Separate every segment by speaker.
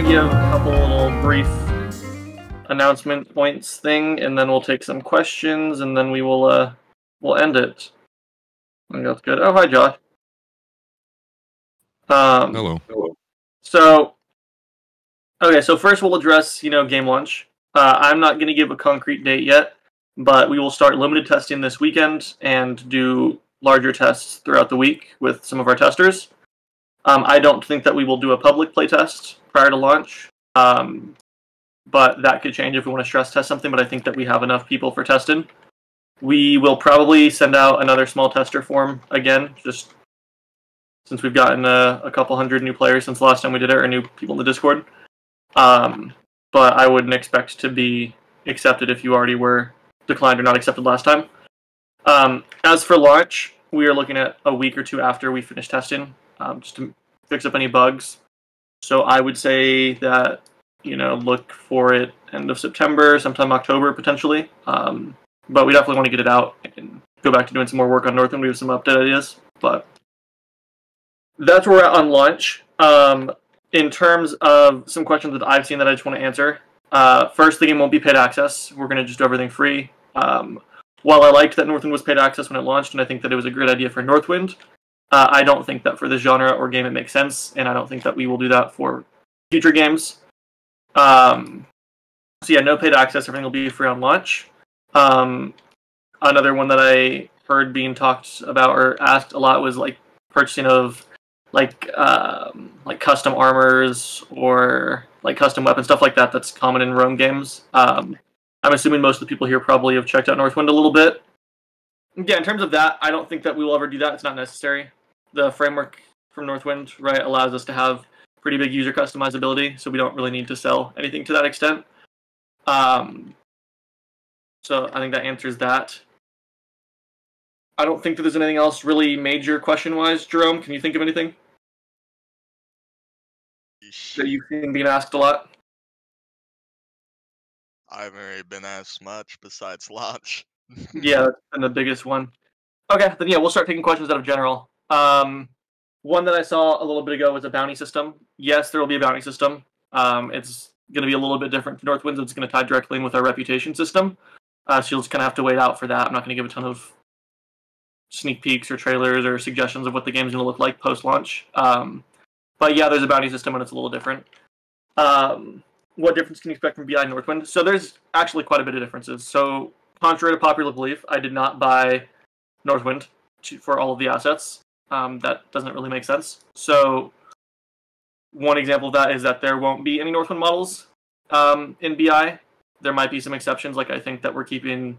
Speaker 1: I want to give a couple little brief announcement points thing, and then we'll take some questions, and then we will uh we'll end it. I think that's good. Oh, hi, Josh. Um,
Speaker 2: Hello.
Speaker 1: So, okay, so first we'll address, you know, game launch. Uh, I'm not going to give a concrete date yet, but we will start limited testing this weekend and do larger tests throughout the week with some of our testers. Um, I don't think that we will do a public playtest prior to launch, um, but that could change if we want to stress test something. But I think that we have enough people for testing. We will probably send out another small tester form again, just since we've gotten a, a couple hundred new players since the last time we did it, or new people in the Discord. Um, but I wouldn't expect to be accepted if you already were declined or not accepted last time. Um, as for launch, we are looking at a week or two after we finish testing, um, just to fix up any bugs. So I would say that you know look for it end of September, sometime October potentially. Um, but we definitely want to get it out and go back to doing some more work on Northwind. We have some update ideas, but that's where we're at on launch. Um, in terms of some questions that I've seen that I just want to answer, uh, first, the game won't be paid access. We're going to just do everything free. Um, while I liked that Northwind was paid access when it launched, and I think that it was a great idea for Northwind, uh, I don't think that for this genre or game it makes sense, and I don't think that we will do that for future games. Um, so yeah, no paid access. Everything will be free on launch. Um, another one that I heard being talked about or asked a lot was like purchasing of like um, like custom armors or like custom weapon stuff like that. That's common in Rome games. Um, I'm assuming most of the people here probably have checked out Northwind a little bit. Yeah, in terms of that, I don't think that we will ever do that. It's not necessary. The framework from Northwind right allows us to have pretty big user customizability, so we don't really need to sell anything to that extent. Um, so I think that answers that. I don't think that there's anything else really major question wise. Jerome, can you think of anything that you've seen being asked a lot?
Speaker 3: I haven't really been asked much besides launch.
Speaker 1: yeah, that's been the biggest one. Okay, then yeah, we'll start taking questions out of general. Um, one that I saw a little bit ago was a bounty system. Yes, there will be a bounty system. Um, it's going to be a little bit different to Northwinds. It's going to tie directly in with our reputation system. Uh, so you'll just kind of have to wait out for that. I'm not going to give a ton of sneak peeks or trailers or suggestions of what the game's going to look like post launch. Um, but yeah, there's a bounty system and it's a little different. Um, what difference can you expect from BI Northwind? So there's actually quite a bit of differences. So contrary to popular belief, I did not buy Northwind to, for all of the assets. Um, that doesn't really make sense. So one example of that is that there won't be any Northwind models um, in BI. There might be some exceptions, like I think that we're keeping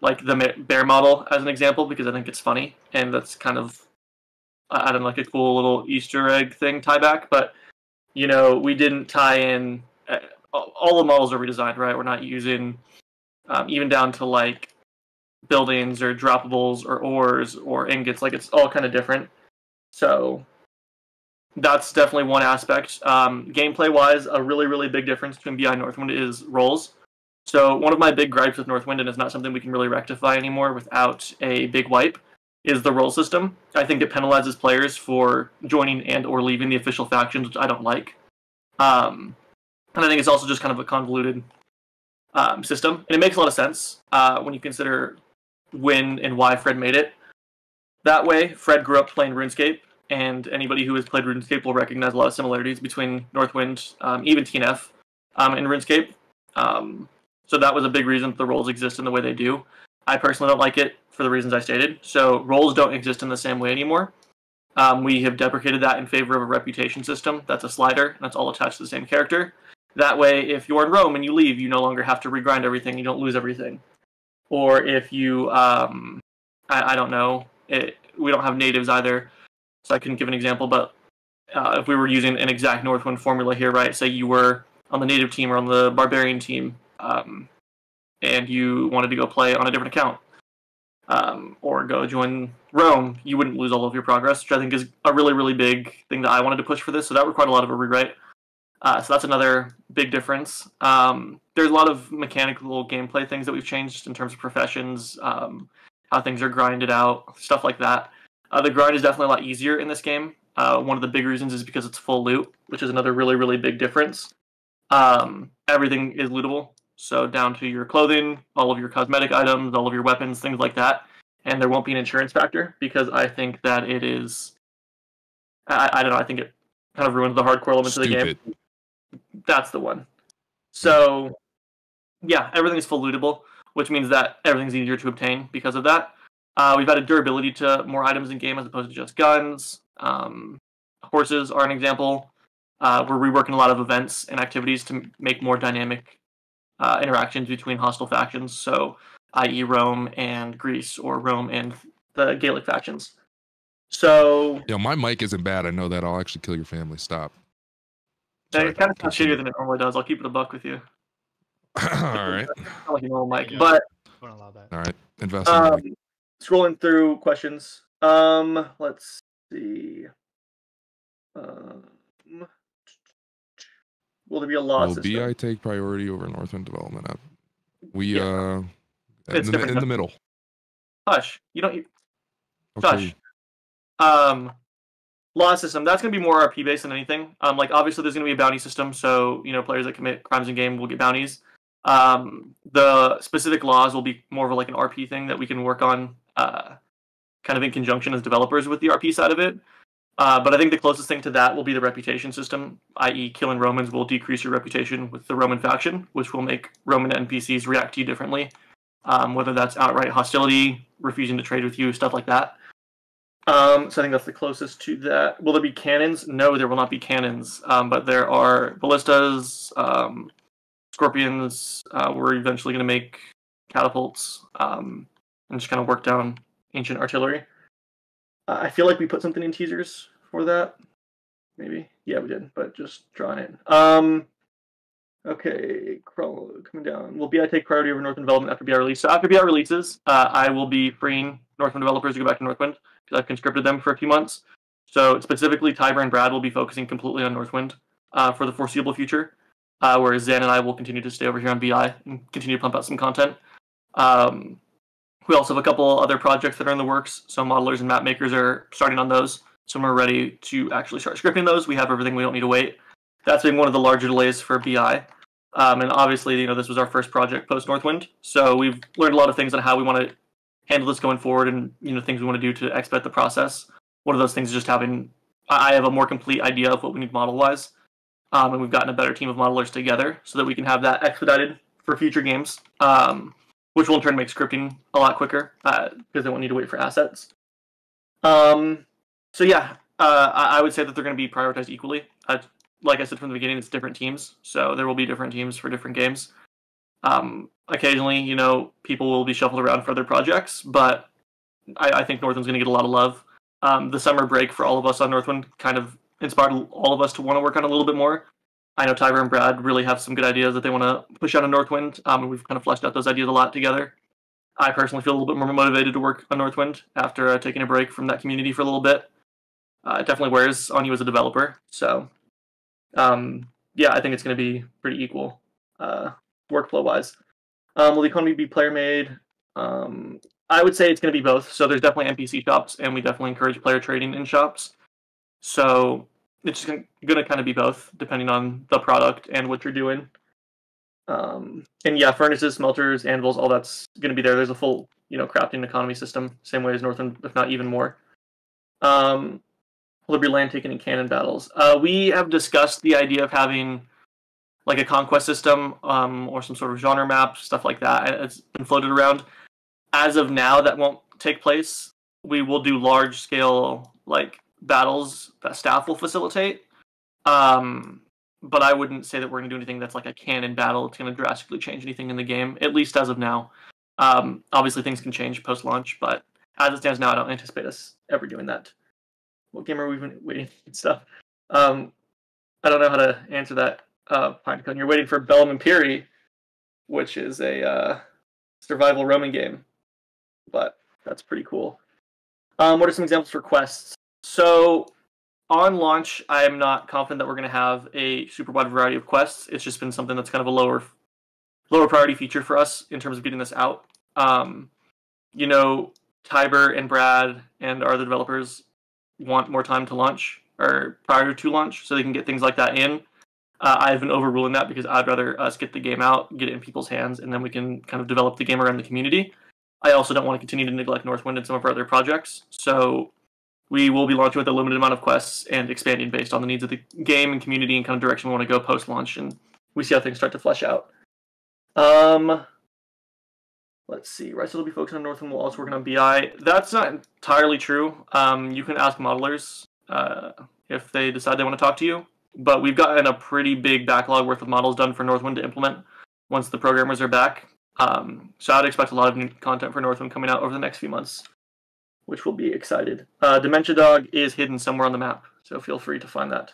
Speaker 1: like the bear model as an example because I think it's funny and that's kind of I don't know, like a cool little Easter egg thing tie back. But you know, we didn't tie in uh, all the models are redesigned, right? We're not using um, even down to like buildings or droppables or ores or ingots. Like it's all kind of different. So that's definitely one aspect. Um, gameplay wise, a really really big difference between BI Northwind is roles. So one of my big gripes with Northwind, and it's not something we can really rectify anymore without a big wipe, is the role system. I think it penalizes players for joining and or leaving the official factions, which I don't like. Um, and I think it's also just kind of a convoluted um, system, and it makes a lot of sense uh, when you consider when and why Fred made it that way. Fred grew up playing RuneScape, and anybody who has played RuneScape will recognize a lot of similarities between Northwind, um, even TNF, um, and RuneScape. Um, so that was a big reason the roles exist in the way they do. I personally don't like it for the reasons I stated. So roles don't exist in the same way anymore. Um, we have deprecated that in favor of a reputation system. That's a slider, and that's all attached to the same character. That way, if you're in Rome and you leave, you no longer have to regrind everything. You don't lose everything. Or if you, um, I, I, don't know, it, we don't have natives either, so I couldn't give an example. But uh, if we were using an exact Northwind formula here, right? Say you were on the native team or on the barbarian team, um, and you wanted to go play on a different account um, or go join Rome, you wouldn't lose all of your progress, which I think is a really, really big thing that I wanted to push for this. So that required a lot of a rewrite. Uh, so that's another big difference. Um, there's a lot of mechanical gameplay things that we've changed in terms of professions, um, how things are grinded out, stuff like that. Uh, the grind is definitely a lot easier in this game. Uh, one of the big reasons is because it's full loot, which is another really really big difference. Um, everything is lootable, so down to your clothing, all of your cosmetic items, all of your weapons, things like that. And there won't be an insurance factor because I think that it is. I, I don't know. I think it kind of ruins the hardcore elements of the game. That's the one. So, yeah, everything's full lootable, which means that everything's easier to obtain because of that. Uh, we've added durability to more items in game as opposed to just guns. Um, horses are an example. Uh, we're reworking a lot of events and activities to make more dynamic uh, interactions between hostile factions. So, i.e., Rome and Greece, or Rome and the Gaelic factions. So,
Speaker 2: Yo, my mic isn't bad. I know that. I'll actually kill your family. Stop.
Speaker 1: It kind of sounds
Speaker 2: continue.
Speaker 1: shittier than it normally does. I'll keep it a buck with you.
Speaker 2: All right.
Speaker 1: Not like a normal mic.
Speaker 4: Yeah.
Speaker 1: But
Speaker 4: Won't allow that.
Speaker 2: All right. Invest
Speaker 1: um,
Speaker 2: mic.
Speaker 1: scrolling through questions. Um, let's see. Um, will there be a law
Speaker 2: Will
Speaker 1: system?
Speaker 2: BI take priority over Northwind development app? We
Speaker 1: Yeah.
Speaker 2: uh in
Speaker 1: It's
Speaker 2: the,
Speaker 1: different
Speaker 2: in the middle.
Speaker 1: Hush. You don't. You,
Speaker 2: Okay.
Speaker 1: Hush. Um, law system. That's gonna be more RP based than anything. Um, like obviously there's gonna be a bounty system, so you know players that commit crimes in game will get bounties. Um, the specific laws will be more of like an RP thing that we can work on, uh, kind of in conjunction as developers with the RP side of it. Uh, but I think the closest thing to that will be the reputation system, i.e., killing Romans will decrease your reputation with the Roman faction, which will make Roman NPCs react to you differently. Um, whether that's outright hostility, refusing to trade with you, stuff like that. Um, so I think that's the closest to that. Will there be cannons? No, there will not be cannons. Um, but there are ballistas, um, scorpions. Uh, we're eventually going to make catapults um, and just kind of work down ancient artillery. Uh, I feel like we put something in teasers for that. Maybe. Yeah, we did, but just drawing it. Um, okay, crawl, coming down. Will BI take priority over Northwind development after BI release? So after BI releases, uh, I will be freeing Northwind developers to go back to Northwind because I've conscripted them for a few months. So specifically, Tiber and Brad will be focusing completely on Northwind uh, for the foreseeable future, uh, whereas Zan and I will continue to stay over here on BI and continue to pump out some content. Um, we also have a couple other projects that are in the works. So modelers and map makers are starting on those. So we're ready to actually start scripting those. We have everything. We don't need to wait. That's been one of the larger delays for BI. Um, and obviously, you know, this was our first project post Northwind. So we've learned a lot of things on how we want to handle this going forward and, you know, things we want to do to expedite the process. One of those things is just having, I have a more complete idea of what we need model wise. Um, and we've gotten a better team of modelers together so that we can have that expedited for future games. Um, which will in turn make scripting a lot quicker uh, because they won't need to wait for assets. Um, so yeah, uh, I, would say that they're going to be prioritized equally. Uh, like I said from the beginning, it's different teams, so there will be different teams for different games. Um, occasionally, you know, people will be shuffled around for other projects, but I, I think Northwind's going to get a lot of love. Um, the summer break for all of us on Northwind kind of inspired all of us to want to work on a little bit more. I know Tiber and Brad really have some good ideas that they want to push out on Northwind, um, and we've kind of fleshed out those ideas a lot together. I personally feel a little bit more motivated to work on Northwind after uh, taking a break from that community for a little bit. Uh, it definitely wears on you as a developer, so um, yeah, I think it's going to be pretty equal uh, workflow wise. Um, will the economy be player made? Um, I would say it's going to be both. So there's definitely NPC shops, and we definitely encourage player trading in shops. So it's going to kind of be both, depending on the product and what you're doing. Um, and yeah, furnaces, smelters, anvils, all that's going to be there. There's a full, you know, crafting economy system, same way as Northwind, if not even more. Um, will there be land taken in cannon battles? Uh, we have discussed the idea of having like a conquest system um, or some sort of genre map, stuff like that. It's been floated around. As of now, that won't take place. We will do large scale like battles that staff will facilitate. Um, but I wouldn't say that we're going to do anything that's like a canon battle. It's going to drastically change anything in the game, at least as of now. Um, obviously, things can change post launch, but as it stands now, I don't anticipate us ever doing that. What game are we even waiting and stuff? Um, I don't know how to answer that. Uh, Pinecone, you're waiting for Bellum Imperii, which is a uh, survival Roman game, but that's pretty cool. Um, what are some examples for quests? So on launch, I am not confident that we're going to have a super wide variety of quests. It's just been something that's kind of a lower lower priority feature for us in terms of getting this out. Um, you know, Tiber and Brad and our other developers want more time to launch. or prior to launch, so they can get things like that in. Uh, I've been overruling that because I'd rather us get the game out, get it in people's hands, and then we can kind of develop the game around the community. I also don't want to continue to neglect Northwind and some of our other projects, so we will be launching with a limited amount of quests and expanding based on the needs of the game and community and kind of direction we want to go post launch, and we see how things start to flesh out. Um, let's see. Rest will be focusing on Northwind. We'll also working on BI. That's not entirely true. Um, you can ask modelers uh, if they decide they want to talk to you but we've gotten a pretty big backlog worth of models done for Northwind to implement once the programmers are back. Um, so I'd expect a lot of new content for Northwind coming out over the next few months, which will be excited. Uh, Dementia Dog is hidden somewhere on the map, so feel free to find that.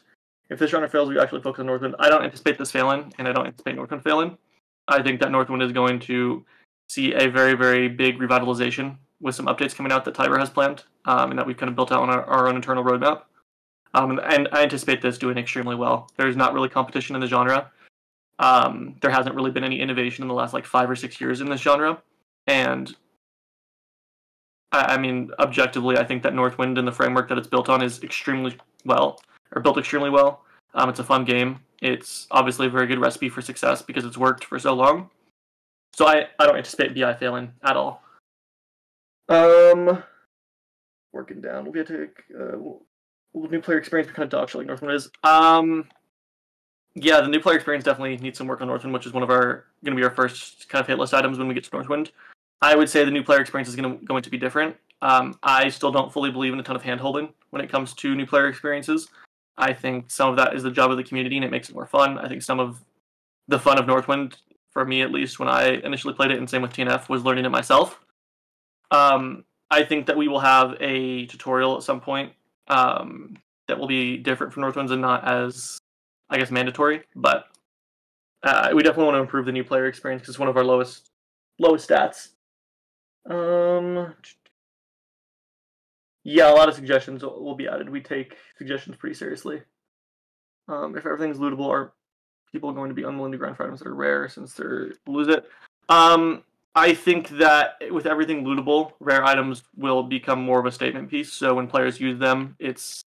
Speaker 1: If this runner fails, we actually focus on Northwind. I don't anticipate this failing, and I don't anticipate Northwind failing. I think that Northwind is going to see a very, very big revitalization with some updates coming out that Tiber has planned, um, and that we've kind of built out on our, our own internal roadmap. Um, and I anticipate this doing extremely well. There's not really competition in the genre. Um, there hasn't really been any innovation in the last like five or six years in this genre, and I, I mean, objectively, I think that Northwind and the framework that it's built on is extremely well, or built extremely well. Um, it's a fun game. It's obviously a very good recipe for success because it's worked for so long. So I, I don't anticipate BI failing at all. Um, working down. We'll get to uh, new player experience kind of dog shit like Northwind is. Um, yeah, the new player experience definitely needs some work on Northwind, which is one of our going to be our first kind of hit list items when we get to Northwind. I would say the new player experience is going to going to be different. Um, I still don't fully believe in a ton of handholding when it comes to new player experiences. I think some of that is the job of the community and it makes it more fun. I think some of the fun of Northwind, for me at least, when I initially played it, and same with TNF, was learning it myself. Um, I think that we will have a tutorial at some point um, that will be different from Northwinds and not as, I guess, mandatory. But uh, we definitely want to improve the new player experience because it's one of our lowest lowest stats. Um, yeah, a lot of suggestions will be added. We take suggestions pretty seriously. Um, if everything's lootable, are people going to be unwilling to grind for items that are rare since they're lose it? Um, I think that with everything lootable, rare items will become more of a statement piece. So when players use them, it's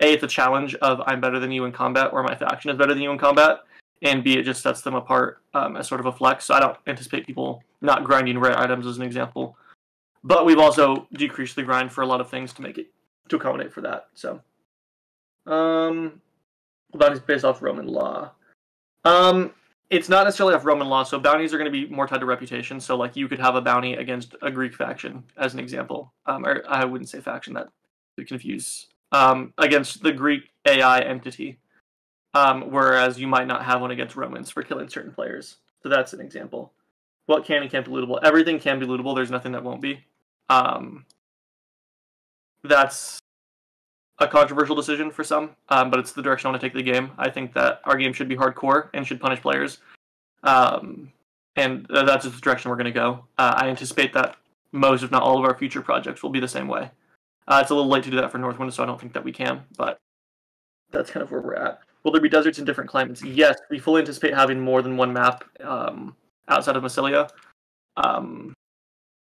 Speaker 1: a it's a challenge of I'm better than you in combat, or my faction is better than you in combat, and b it just sets them apart um, as sort of a flex. So I don't anticipate people not grinding rare items as an example, but we've also decreased the grind for a lot of things to make it to accommodate for that. So, um, that is based off Roman law. Um, it's not necessarily off Roman law, so bounties are going to be more tied to reputation. So, like, you could have a bounty against a Greek faction, as an example, um, or I wouldn't say faction that would confuse um, against the Greek AI entity, um, whereas you might not have one against Romans for killing certain players. So that's an example. What can and can't be lootable? Everything can be lootable. There's nothing that won't be. Um, that's a controversial decision for some, um, but it's the direction I want to take the game. I think that our game should be hardcore and should punish players, um, and that's just the direction we're going to go. Uh, I anticipate that most, if not all, of our future projects will be the same way. Uh, it's a little late to do that for Northwind, so I don't think that we can, but that's kind of where we're at. Will there be deserts in different climates? Yes, we fully anticipate having more than one map um, outside of Massilia. Um,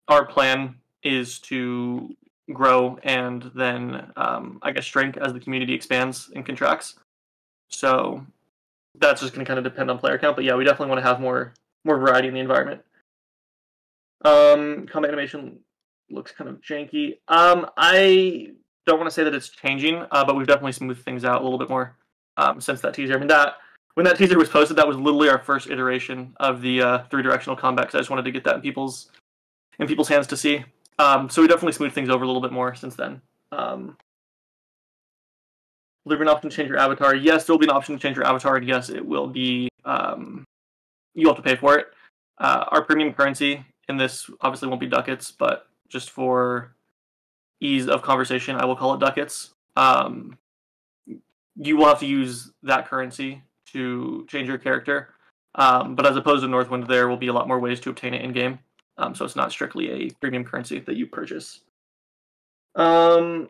Speaker 1: our plan is to grow and then um, I guess shrink as the community expands and contracts. So that's just going to kind of depend on player count. But yeah, we definitely want to have more more variety in the environment. Um, combat animation looks kind of janky. Um, I don't want to say that it's changing, uh, but we've definitely smoothed things out a little bit more um, since that teaser. I mean that when that teaser was posted, that was literally our first iteration of the uh, three directional combat. Because I just wanted to get that in people's in people's hands to see. Um, so we definitely smoothed things over a little bit more since then. Um, will there be an option to change your avatar? Yes, there will be an option to change your avatar, and yes, it will be. Um, you have to pay for it. Uh, our premium currency in this obviously won't be ducats, but just for ease of conversation, I will call it ducats. Um, you will have to use that currency to change your character. Um, but as opposed to Northwind, there will be a lot more ways to obtain it in game. Um, so it's not strictly a premium currency that you purchase. Um,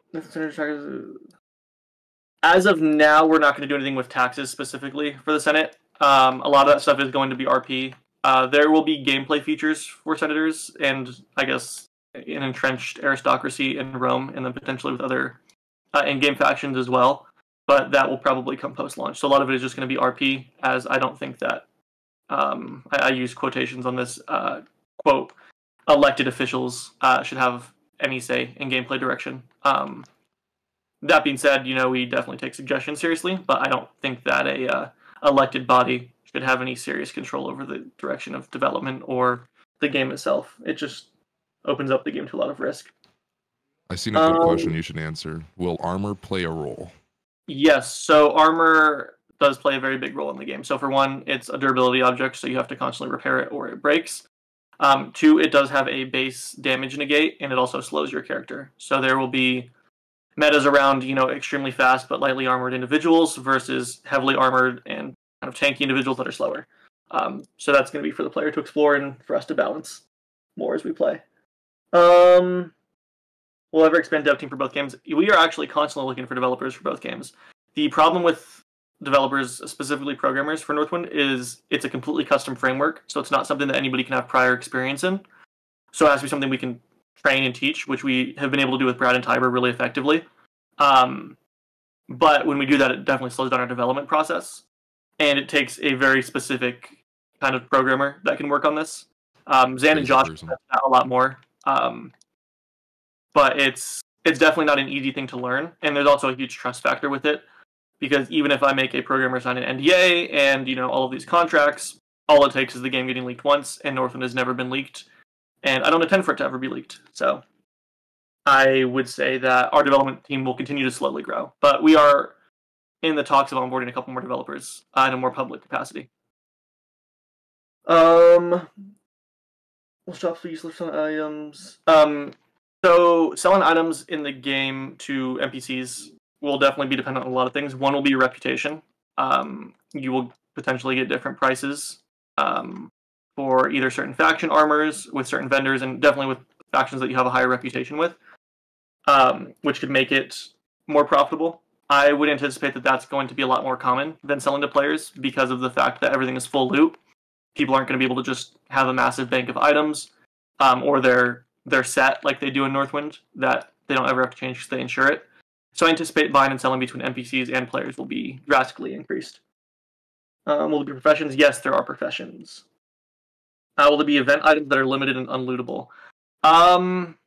Speaker 1: as of now, we're not going to do anything with taxes specifically for the Senate. Um, a lot of that stuff is going to be RP. Uh, there will be gameplay features for senators, and I guess an entrenched aristocracy in Rome, and then potentially with other uh, in-game factions as well. but that will probably come post launch. So a lot of it is just going to be RP, as I don't think that um, I, I, use quotations on this uh, quote elected officials uh, should have any say in gameplay direction. Um, that being said, you know we definitely take suggestions seriously, but I don't think that a uh, elected body should have any serious control over the direction of development or the game itself. It just opens up the game to a lot of risk.
Speaker 2: I see a um, question you should answer. Will armor play a role?
Speaker 1: Yes. So armor does play a very big role in the game. So for one, it's a durability object, so you have to constantly repair it or it breaks. Um, two, it does have a base damage negate, and it also slows your character. So there will be metas around, you know, extremely fast but lightly armored individuals versus heavily armored and kind of tanky individuals that are slower. Um, so that's going to be for the player to explore and for us to balance more as we play. Um, we'll ever expand dev team for both games. We are actually constantly looking for developers for both games. The problem with developers, specifically programmers for Northwind, is it's a completely custom framework, so it's not something that anybody can have prior experience in. So it has to be something we can train and teach, which we have been able to do with Brad and Tiber really effectively. Um, but when we do that, it definitely slows down our development process, and it takes a very specific kind of programmer that can work on this. Um, Zan and Josh a lot more. Um, but it's it's definitely not an easy thing to learn, and there's also a huge trust factor with it because even if I make a programmer sign an NDA and you know all of these contracts, all it takes is the game getting leaked once, and Northwind has never been leaked, and I don't intend for it to ever be leaked. So I would say that our development team will continue to slowly grow, but we are in the talks of onboarding a couple more developers uh, in a more public capacity. Um, we'll stop please list on items. Um, so selling items in the game to NPCs will definitely be dependent on a lot of things. One will be your reputation. Um, you will potentially get different prices um, for either certain faction armors with certain vendors, and definitely with factions that you have a higher reputation with, um, which could make it more profitable. I would anticipate that that's going to be a lot more common than selling to players because of the fact that everything is full loot. People aren't going to be able to just have a massive bank of items, um, or they're they're set like they do in Northwind that they don't ever have to change because they insure it. So I anticipate buying and selling between NPCs and players will be drastically increased. Um, will there be professions? Yes, there are professions. Uh, will there be event items that are limited and unlootable? Um,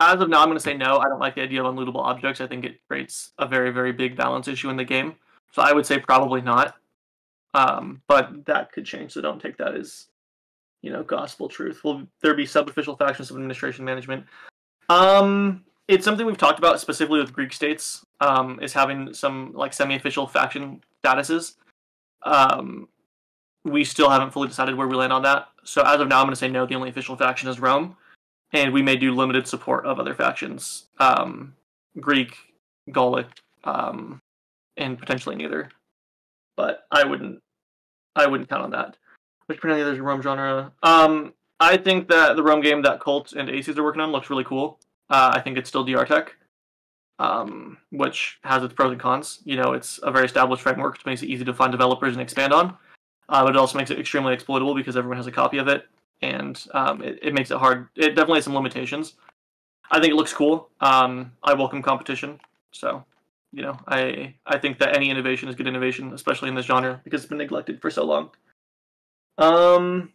Speaker 1: as of now, I'm going to say no. I don't like the idea of unlootable objects. I think it creates a very, very big balance issue in the game. So I would say probably not. Um, but that could change, so don't take that as you know, gospel truth? Will there be sub-official factions of administration management? Um, it's something we've talked about specifically with Greek states. Um, is having some like semi-official faction statuses. Um, we still haven't fully decided where we land on that. So as of now, I'm going to say no. The only official faction is Rome, and we may do limited support of other factions, um, Greek, Gallic, um, and potentially neither. But I wouldn't, I wouldn't count on that. Which apparently there's a Rome genre. Um, I think that the Rome game that Cult and Aces are working on looks really cool. Uh, I think it's still DR Tech, um, which has its pros and cons. You know, it's a very established framework, which makes it easy to find developers and expand on. Uh, but it also makes it extremely exploitable because everyone has a copy of it, and um, it, it, makes it hard. It definitely has some limitations. I think it looks cool. Um, I welcome competition, so you know, I I think that any innovation is good innovation, especially in this genre because it's been neglected for so long. Um,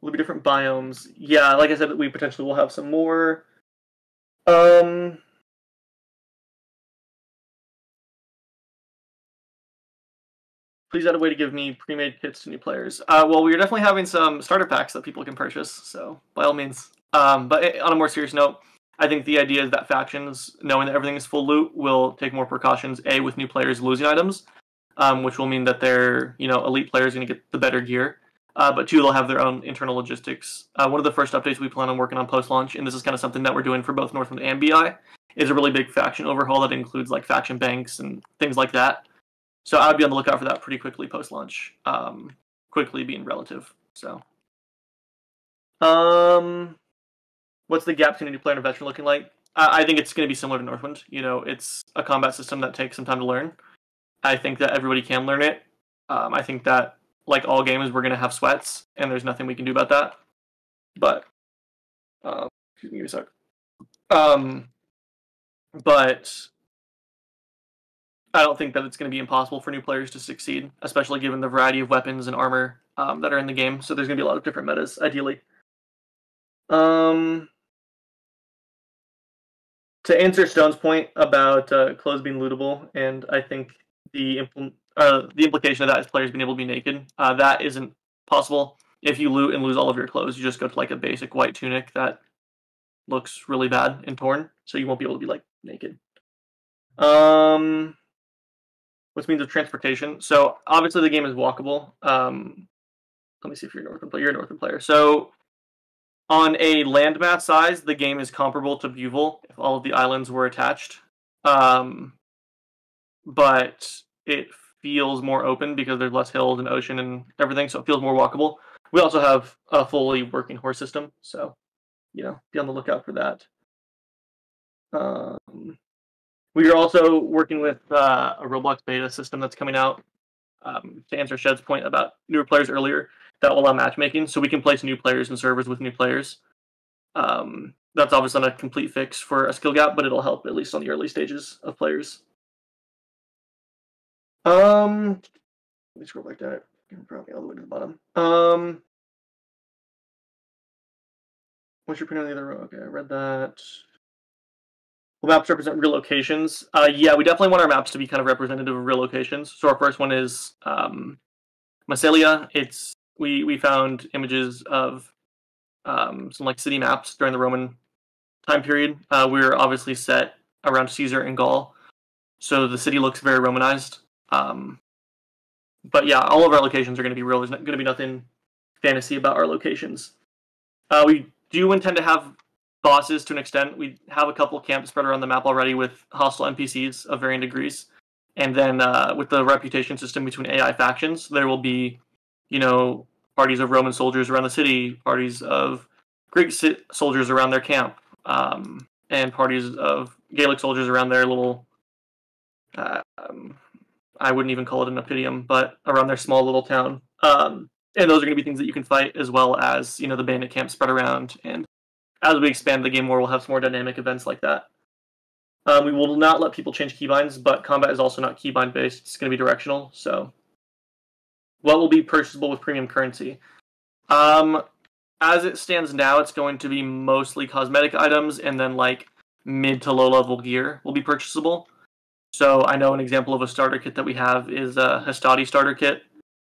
Speaker 1: will be different biomes. Yeah, like I said, we potentially will have some more. Um. Please add a way to give me pre-made kits to new players. Uh, well, we're definitely having some starter packs that people can purchase, so by all means. Um, but on a more serious note, I think the idea is that factions, knowing that everything is full loot, will take more precautions. A with new players losing items, um, which will mean that their you know elite players going to get the better gear. Uh, but two, they'll have their own internal logistics. Uh, one of the first updates we plan on working on post launch, and this is kind of something that we're doing for both Northwind and BI, is a really big faction overhaul that includes like faction banks and things like that. So I would be on the lookout for that pretty quickly post launch. Um, quickly being relative. So, um, what's the gap between new player and veteran looking like? I think it's going to be similar to Northwind. You know, it's a combat system that takes some time to learn. I think that everybody can learn it. Um, I think that like all games, we're gonna have sweats, and there's nothing we can do about that. But, uh, excuse me a sec. Um, but I don't think that it's going to be impossible for new players to succeed, especially given the variety of weapons and armor um, that are in the game. So there's going to be a lot of different metas, ideally. Um, to answer Stone's point about uh, clothes being lootable, and I think the impl- uh, the implication of that is players being able to be naked. Uh, that isn't possible. If you loot and lose all of your clothes, you just go to like a basic white tunic that looks really bad and torn, so you won't be able to be like naked. Um, what's means of transportation? So obviously the game is walkable. Um, let me see if you're a Northwind player. You're a Northwind player. So on a landmass size, the game is comparable to Bueville if all of the islands were attached. Um, but it feels more open because there's less hills and ocean and everything, so it feels more walkable. We also have a fully working horse system, so you know, be on the lookout for that. Um, we are also working with uh, a Roblox beta system that's coming out. Um, to answer Shed's point about newer players earlier, that will allow matchmaking, so we can place new players and servers with new players. Um, that's obviously not a complete fix for a skill gap, but it'll help at least on the early stages of players. Um, let me scroll back down. Probably all the way to the bottom. Um, what's your opinion on the other row? Okay, I read that. Will maps represent real locations? Uh, yeah, we definitely want our maps to be kind of representative of real locations. So our first one is um, Massalia. It's we we found images of um, some like city maps during the Roman time period. Uh, we are obviously set around Caesar and Gaul, so the city looks very Romanized. Um, but yeah, all of our locations are going to be real. There's going to be nothing fantasy about our locations. Uh, we do intend to have bosses to an extent. We have a couple camps spread around the map already with hostile NPCs of varying degrees. And then uh, with the reputation system between AI factions, there will be, you know, parties of Roman soldiers around the city, parties of Greek soldiers around their camp, um, and parties of Gaelic soldiers around their little. Uh, um, I wouldn't even call it an oppidum, but around their small little town. Um, and those are going to be things that you can fight, as well as you know the bandit camp spread around and as we expand the game more, we'll have some more dynamic events like that. Um, we will not let people change keybinds, but combat is also not keybind based. It's going to be directional. So, what will be purchasable with premium currency? Um, as it stands now, it's going to be mostly cosmetic items, and then like mid to low level gear will be purchasable. So, I know an example of a starter kit that we have is a Hastati starter kit.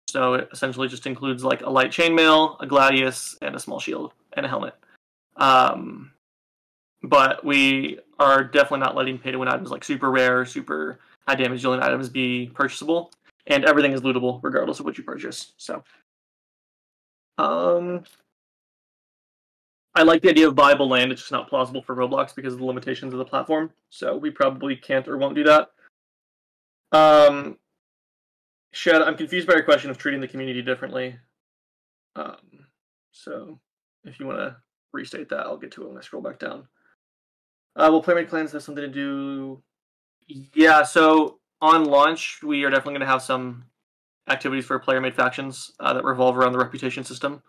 Speaker 1: So, it essentially just includes like a light chainmail, a gladius, and a small shield and a helmet. Um, but we are definitely not letting pay to win items like super rare, super high damage dealing items be purchasable, and everything is lootable regardless of what you purchase. So, um, I like the idea of buyable land. It's just not plausible for Roblox because of the limitations of the platform. So we probably can't or won't do that. Um, I'm confused by your question of treating the community differently. Um, so if you want to restate that. I'll get to it when I scroll back down. Uh, will Playmate Clans have something to do? Yeah, so on launch, we are definitely going to have some activities for player made factions uh, that revolve around the reputation system,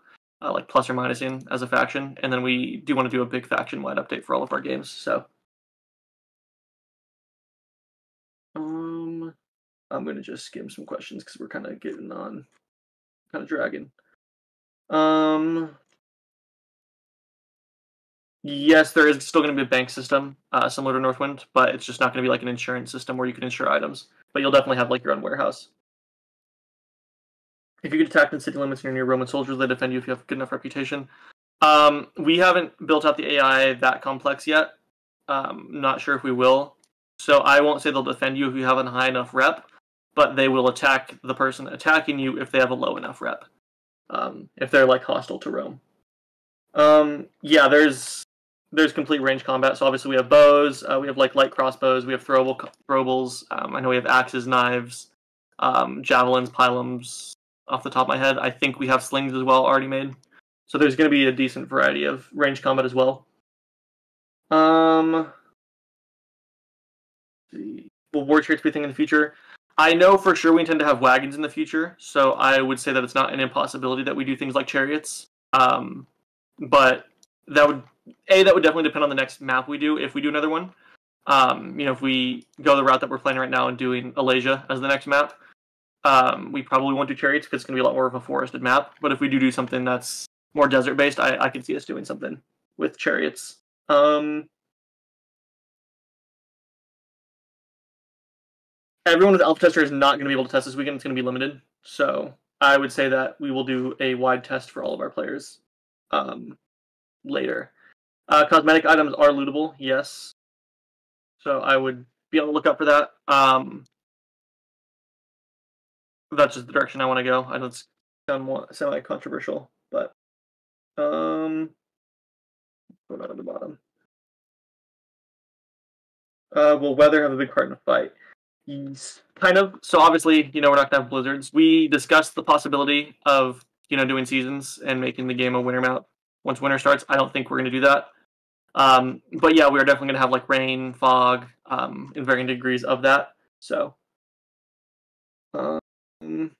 Speaker 1: uh, like plus or minus in as a faction. And then we do want to do a big faction wide update for all of our games. So. Um, I'm to just skim some questions because we're kind of getting on, kind of dragging. Um, Yes, there is still going to be a bank system uh, similar to Northwind, but it's just not going to be like an insurance system where you can insure items. But you'll definitely have like your own warehouse. If you get attacked in city limits and you're near Roman soldiers, they defend you if you have good enough reputation. Um, we haven't built out the AI that complex yet. Um, not sure if we will. So I won't say they'll defend you if you have a high enough rep, but they will attack the person attacking you if they have a low enough rep. Um, if they're like hostile to Rome. Um, yeah, there's there's complete range combat. So obviously we have bows, uh, we have like light crossbows, we have throwable throwables. Um, I know we have axes, knives, um, javelins, pilums. Off the top of my head, I think we have slings as well already made. So there's going to be a decent variety of range combat as well. Um, will war chariots be a thing in the future? I know for sure we intend to have wagons in the future, so I would say that it's not an impossibility that we do things like chariots. Um, but that would a that would definitely depend on the next map we do if we do another one. Um, you know, if we go the route that we're playing right now and doing Alesia as the next map, um, we probably won't do chariots because it's going to be a lot more of a forested map. But if we do do something that's more desert based, I, I can see us doing something with chariots. Um, everyone with alpha tester is not going to be able to test this weekend. It's going to be limited. So I would say that we will do a wide test for all of our players um, later. Uh, cosmetic items are lootable, yes. So I would be on the lookout for that. Um, that's just the direction I want to go. I know it's sound more semi-controversial, but um, go down to the bottom. Uh, will weather have a big part in a fight? Yes, kind of. So obviously, you know, we're not gonna have blizzards. We discussed the possibility of you know doing seasons and making the game a winter map once winter starts. I don't think we're gonna do that. Um, but yeah, we are definitely gonna have like rain, fog, um, in varying degrees of that. So. Um,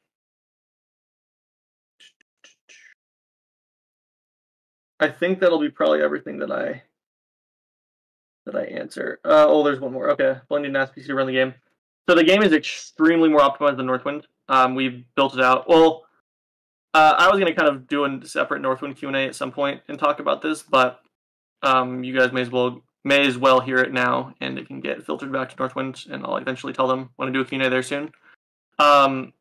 Speaker 1: I think that'll be probably everything that I that I answer. Uh, oh, there's one more. Okay, blending NAS to run the game. So the game is extremely more optimized than Northwind. Um, we've built it out. Well, uh, I was gonna kind of do a separate Northwind Q and A at some point and talk about this, but um, you guys may as well may as well hear it now, and it can get filtered back to Northwind, and I'll eventually tell them when I do a Q and A there soon. Um,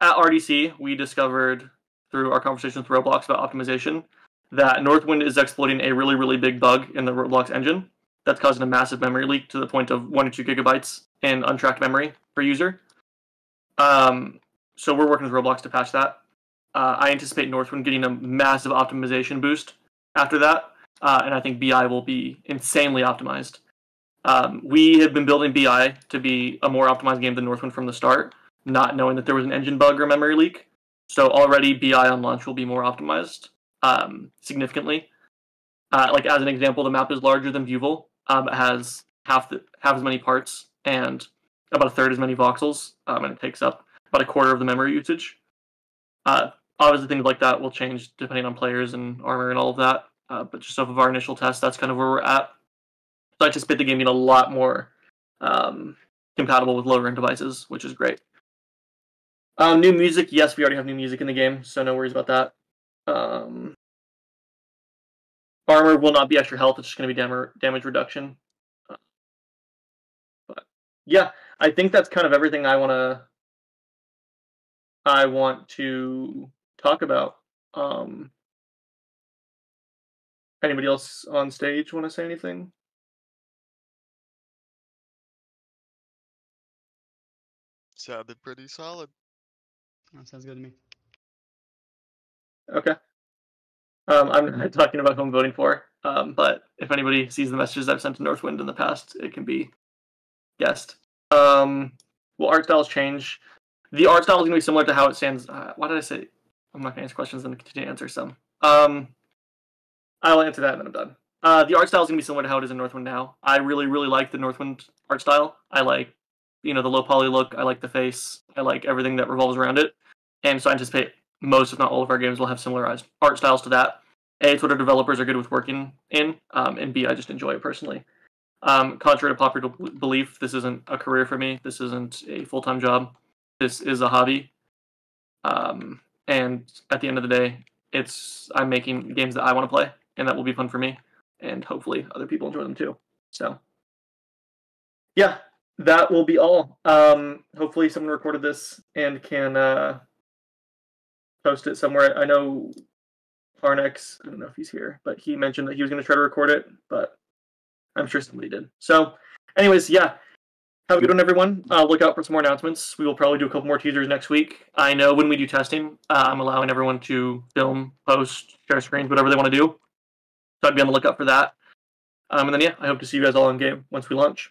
Speaker 1: at RDC, we discovered through our conversation with Roblox about optimization that Northwind is exploiting a really, really big bug in the Roblox engine that's causing a massive memory leak to the point of one or two gigabytes in untracked memory per user. Um, so we're working with Roblox to patch that. Uh, I anticipate Northwind getting a massive optimization boost after that, uh, and I think BI will be insanely optimized. Um, we have been building BI to be a more optimized game than Northwind from the start, not knowing that there was an engine bug or memory leak. So already BI on launch will be more optimized um, significantly. Uh, like as an example, the map is larger than Viewville. Um, it has half the half as many parts and about a third as many voxels, um, and it takes up about a quarter of the memory usage. Uh, obviously, things like that will change depending on players and armor and all of that. Uh, but just off of our initial test, that's kind of where we're at. So I just anticipate the game being a lot more um, compatible with lower end devices, which is great. Um, new music, yes, we already have new music in the game, so no worries about that. Um, armor will not be extra health; it's just going to be dam- damage reduction. Uh, but yeah, I think that's kind of everything I want to. I want to talk about. Um, anybody else on stage want to say anything?
Speaker 3: Sounded pretty solid.
Speaker 4: That sounds good to me.
Speaker 1: Okay. Um, I'm not talking about who I'm voting for, um, but if anybody sees the messages I've sent to Northwind in the past, it can be guessed. Um, will art styles change? The art style is going to be similar to how it stands. Uh, why did I say? I'm not going to answer questions, then continue to answer some. Um, I'll answer that and then I'm done. Uh, the art style is going to be similar to how it is in Northwind now. I really, really like the Northwind art style. I like, you know, the low poly look. I like the face. I like everything that revolves around it. And so I anticipate most, if not all, of our games will have similar art styles to that. A, it's what our developers are good with working in, um, and B, I just enjoy it personally. Um, contrary to popular belief, this isn't a career for me. This isn't a full time job. This is a hobby. Um, and at the end of the day, it's I'm making games that I want to play, and that will be fun for me, and hopefully other people enjoy them too. So, yeah, that will be all. Um, hopefully, someone recorded this and can uh, post it somewhere. I know Carnex, I don't know if he's here, but he mentioned that he was going to try to record it, but I'm sure somebody did. So, anyways, yeah. Have a good one, everyone. Uh, look out for some more announcements. We will probably do a couple more teasers next week. I know when we do testing, uh, I'm allowing everyone to film, post, share screens, whatever they want to do. So I'd be on the lookout for that. Um, and then, yeah, I hope to see you guys all in game once we launch.